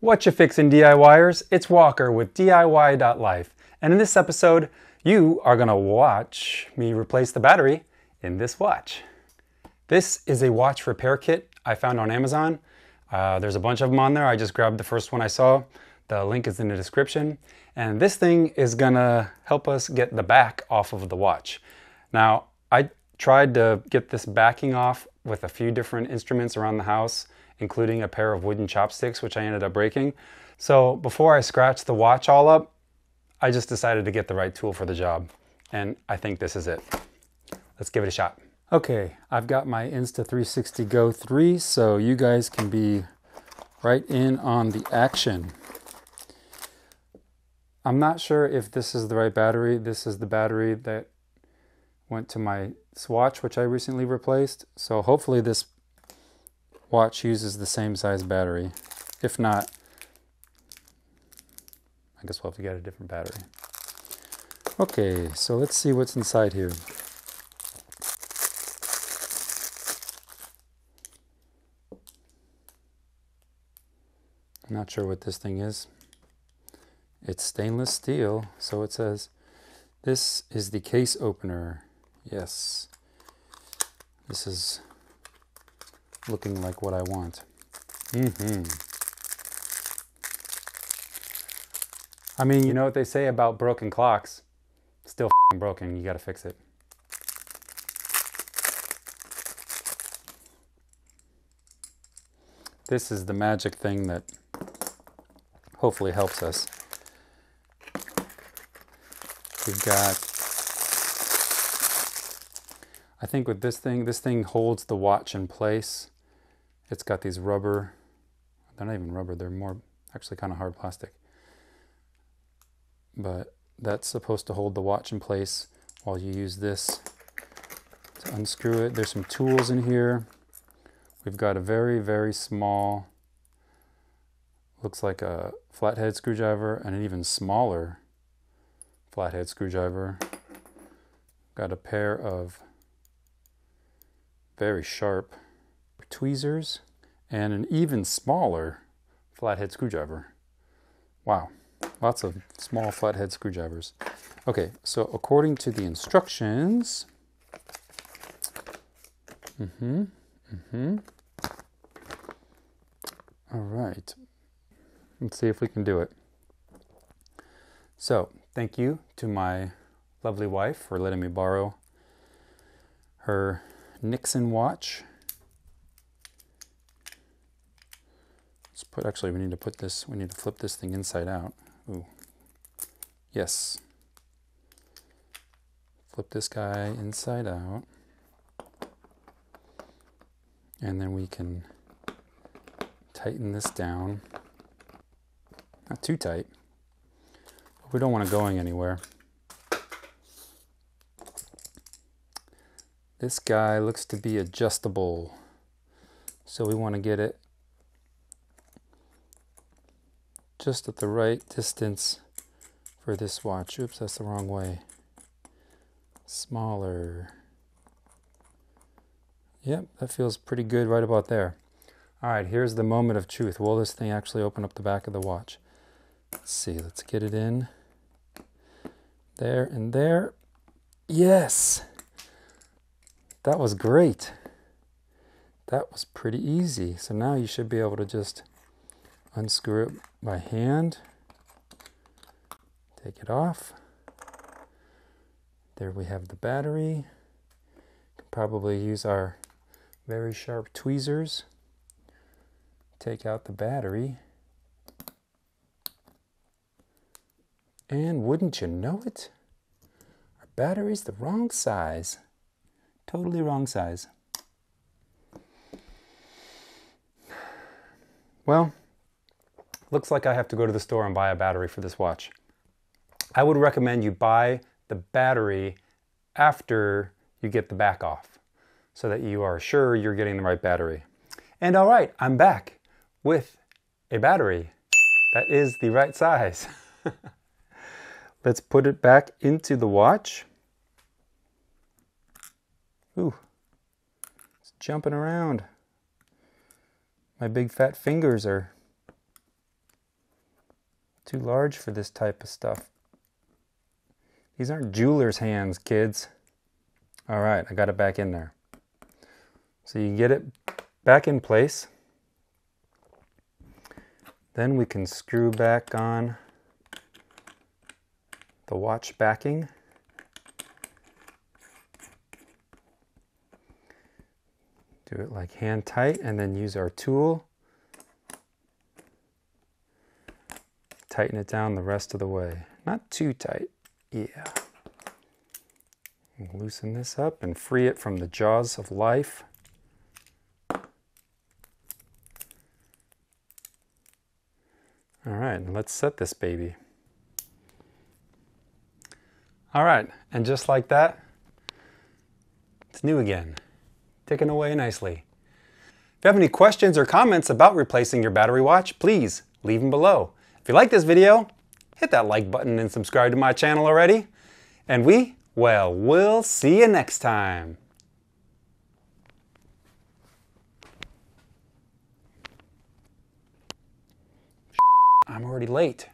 What you fixin' DIYers? It's Walker with DIWHY.LIFE. And in this episode, you are gonna watch me replace the battery in this watch. This is a watch repair kit I found on Amazon. Uh, there's a bunch of them on there. I just grabbed the first one I saw. The link is in the description. And this thing is gonna help us get the back off of the watch. Now, I tried to get this backing off with a few different instruments around the house including a pair of wooden chopsticks, which I ended up breaking. So before I scratched the watch all up, I just decided to get the right tool for the job. And I think this is it. Let's give it a shot. Okay, I've got my Insta360 Go 3, so you guys can be right in on the action. I'm not sure if this is the right battery. This is the battery that went to my Swatch, which I recently replaced. So hopefully this watch uses the same size battery. If not, I guess we'll have to get a different battery. Okay, so let's see what's inside here. I'm not sure what this thing is. It's stainless steel, so it says this is the case opener. Yes. This is looking like what I want. Mm-hmm. I mean, you know what they say about broken clocks? Still broken, you gotta fix it. This is the magic thing that hopefully helps us. We've got I think with this thing, this thing holds the watch in place. It's got these rubber, they're not even rubber, they're more actually kind of hard plastic. But that's supposed to hold the watch in place while you use this to unscrew it. There's some tools in here. We've got a very, very small, looks like a flathead screwdriver and an even smaller flathead screwdriver. Got a pair of very sharp tweezers, and an even smaller flathead screwdriver. Wow, lots of small flathead screwdrivers. Okay, so according to the instructions, mm-hmm, mm-hmm. All right, let's see if we can do it. So, thank you to my lovely wife for letting me borrow her Nixon watch. Let's put, actually, we need to put this, we need to flip this thing inside out. Ooh. Yes. Flip this guy inside out. And then we can tighten this down. Not too tight. We don't want it going anywhere. This guy looks to be adjustable. So we want to get it just at the right distance for this watch. Oops, that's the wrong way. Smaller. Yep, that feels pretty good right about there. All right, here's the moment of truth. Will this thing actually open up the back of the watch? Let's see, let's get it in. There and there. Yes! That was great. That was pretty easy. So now you should be able to just unscrew it by hand. Take it off. There we have the battery. Could probably use our very sharp tweezers. Take out the battery. And wouldn't you know it? Our battery's the wrong size. Totally wrong size. Well, looks like I have to go to the store and buy a battery for this watch. I would recommend you buy the battery after you get the back off so that you are sure you're getting the right battery. And all right, I'm back with a battery that is the right size. Let's put it back into the watch. Ooh, it's jumping around. My big fat fingers are too large for this type of stuff. These aren't jeweler's hands, kids. All right, I got it back in there. So you get it back in place. Then we can screw back on the watch backing. Do it like hand tight and then use our tool. Tighten it down the rest of the way. Not too tight. Yeah. Loosen this up and free it from the jaws of life. All right, let's set this baby. All right, and just like that, it's new again, ticking away nicely. If you have any questions or comments about replacing your battery watch, please leave them below. If you like this video, hit that like button and subscribe to my channel already. And we, well, we'll see you next time. I'm already late.